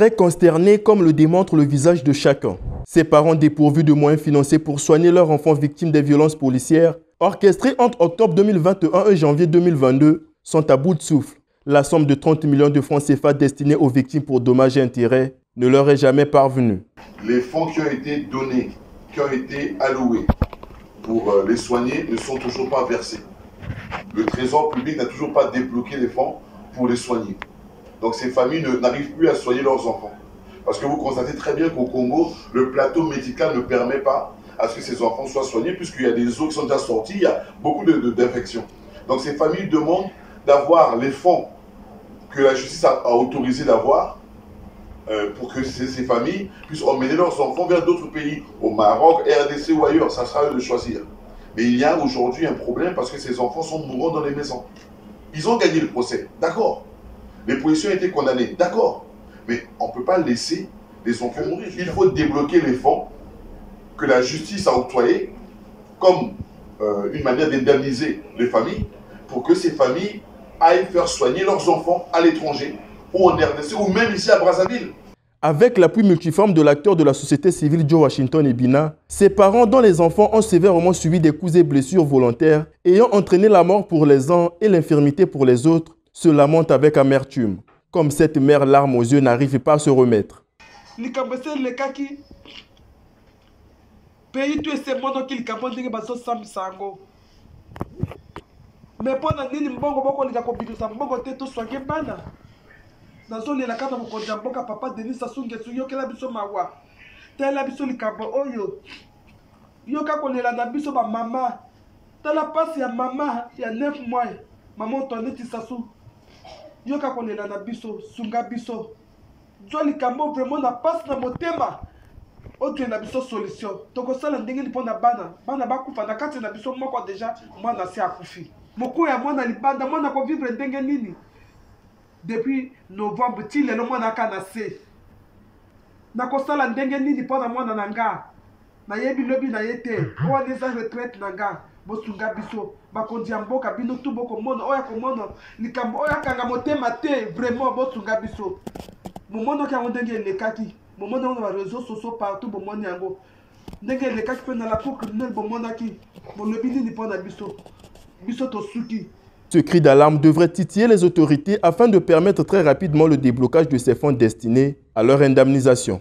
Très consternés comme le démontre le visage de chacun. Ces parents dépourvus de moyens financiers pour soigner leurs enfants victimes des violences policières, orchestrés entre octobre 2021 et janvier 2022, sont à bout de souffle. La somme de 30 millions de francs CFA destinée aux victimes pour dommages et intérêts ne leur est jamais parvenue. Les fonds qui ont été donnés, qui ont été alloués pour euh, les soigner ne sont toujours pas versés. Le trésor public n'a toujours pas débloqué les fonds pour les soigner. Donc ces familles n'arrivent plus à soigner leurs enfants. Parce que vous constatez très bien qu'au Congo, le plateau médical ne permet pas à ce que ces enfants soient soignés, puisqu'il y a des eaux qui sont déjà sorties, il y a beaucoup d'infections. Donc ces familles demandent d'avoir les fonds que la justice a, autorisé d'avoir euh, pour que ces, ces, familles puissent emmener leurs enfants vers d'autres pays, au Maroc, RDC ou ailleurs. Ça sera eux de choisir. Mais il y a aujourd'hui un problème parce que ces enfants sont mourants dans les maisons. Ils ont gagné le procès, d'accord. Les policiers ont été condamnés, d'accord. Mais on ne peut pas laisser les enfants mourir. Il faut débloquer les fonds que la justice a octroyés comme euh, une manière d'indemniser les familles pour que ces familles aillent faire soigner leurs enfants à l'étranger ou en RDC ou même ici à Brazzaville. Avec l'appui multiforme de l'acteur de la société civile Joe Washington et Bina, ses parents dont les enfants ont sévèrement subi des coups et blessures volontaires ayant entraîné la mort pour les uns et l'infirmité pour les autres se lamentent avec amertume, comme cette mère larme aux yeux n'arrive pas à se remettre. tu esemondoki likambo ndenge bazosambisa yango me mpo na nini mbongo bokolinga kobimisa mbongo te toswange bana. Nazolela kaka na mokonzi ya mboka papa denis sassou ngesu yokela biso mawa. Tala biso likambo oyo. Yoka kolela na biso bamama tala mpasi ya mama ya 9 mois mama antoinette sassou yoka kolela na biso sunga biso. Zwa likambo vraiment na mpasi na motema. Oyo na biso solution. Tokosala ndenge nini mpona bana. Bana bakufa na kati na biso moko deja mwana se akufi. Mokolo ya mwana libanda mwana kovivre ndenge nini? Depuis novembre ti lelo mwana aka na se. Nakosala ndenge nini mpona mwana na nga Ce cri d'alarme devrait titiller les autorités afin de permettre très rapidement le déblocage de ces fonds destinés à leur indemnisation.